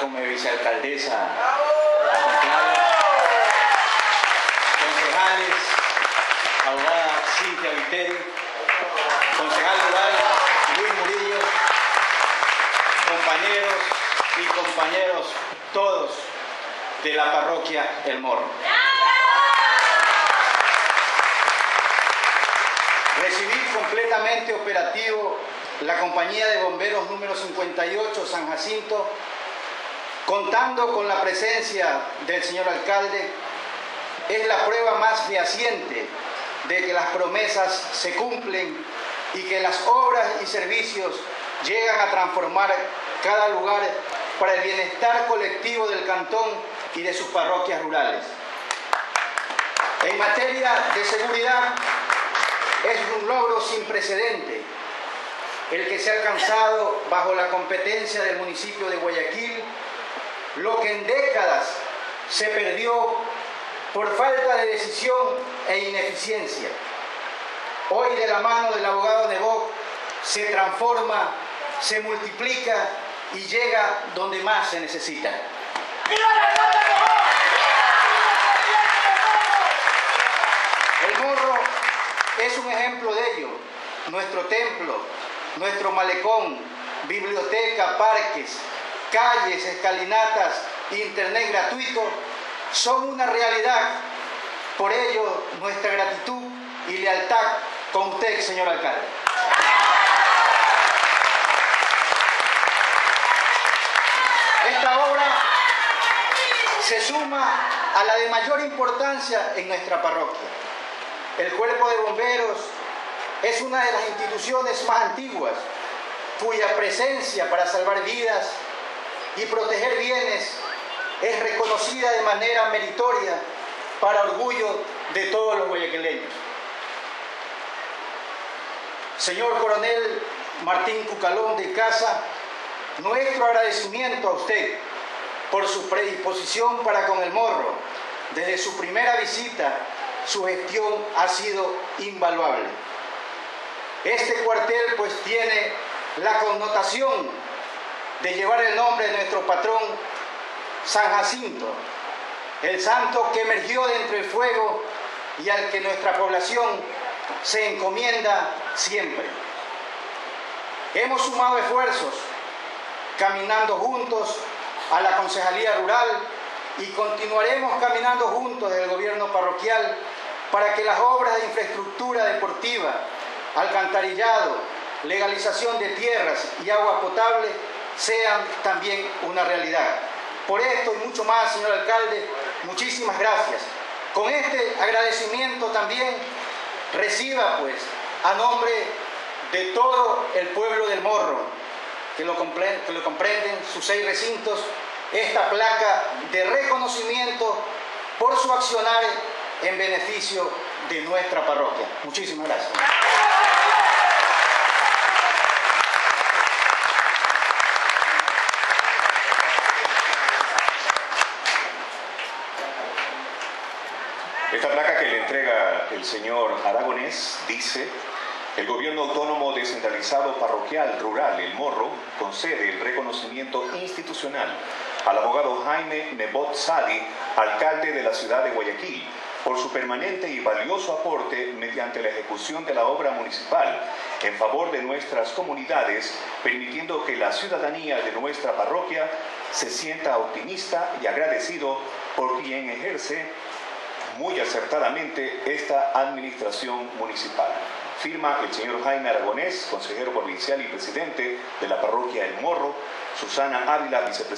como vicealcaldesa, concejales, abogada Cintia Viteri, concejal rural Luis Murillo, compañeros y compañeros todos de la parroquia El Morro. Recibir completamente operativo la compañía de bomberos número 58 San Jacinto, contando con la presencia del señor alcalde, es la prueba más fehaciente de que las promesas se cumplen y que las obras y servicios llegan a transformar cada lugar para el bienestar colectivo del cantón y de sus parroquias rurales. En materia de seguridad, es un logro sin precedente el que se ha alcanzado bajo la competencia del municipio de Guayaquil, lo que en décadas se perdió por falta de decisión e ineficiencia. Hoy de la mano del abogado Nebot se transforma, se multiplica y llega donde más se necesita. El morro es un ejemplo de ello. Nuestro templo, nuestro malecón, biblioteca, parques, calles, escalinatas, internet gratuito, son una realidad. Por ello, nuestra gratitud y lealtad con usted, señor alcalde. Esta obra se suma a la de mayor importancia en nuestra parroquia. El cuerpo de bomberos es una de las instituciones más antiguas cuya presencia para salvar vidas y proteger bienes es reconocida de manera meritoria para orgullo de todos los guayaquileños. Señor Coronel Martín Cucalón de Casa, nuestro agradecimiento a usted por su predisposición para con el morro. Desde su primera visita, su gestión ha sido invaluable. Este cuartel pues tiene la connotación de llevar el nombre de nuestro patrón San Jacinto, el santo que emergió de entre el fuego y al que nuestra población se encomienda siempre. Hemos sumado esfuerzos caminando juntos a la Concejalía Rural y continuaremos caminando juntos desde el gobierno parroquial para que las obras de infraestructura deportiva, alcantarillado, legalización de tierras y agua potable sean también una realidad. Por esto y mucho más, señor alcalde, muchísimas gracias. Con este agradecimiento también reciba pues a nombre de todo el pueblo del Morro, que lo, que lo comprenden sus seis recintos, esta placa de reconocimiento por su accionar en beneficio de nuestra parroquia. Muchísimas gracias. Esta placa que le entrega el señor Aragonés dice, el gobierno autónomo descentralizado parroquial rural El Morro concede el reconocimiento institucional al abogado Jaime Nebot Sadi, alcalde de la ciudad de Guayaquil, por su permanente y valioso aporte mediante la ejecución de la obra municipal en favor de nuestras comunidades, permitiendo que la ciudadanía de nuestra parroquia se sienta optimista y agradecido por quien ejerce muy acertadamente esta administración municipal. Firma el señor Jaime Aragonés, consejero provincial y presidente de la parroquia El Morro, Susana Ávila, vicepresidenta.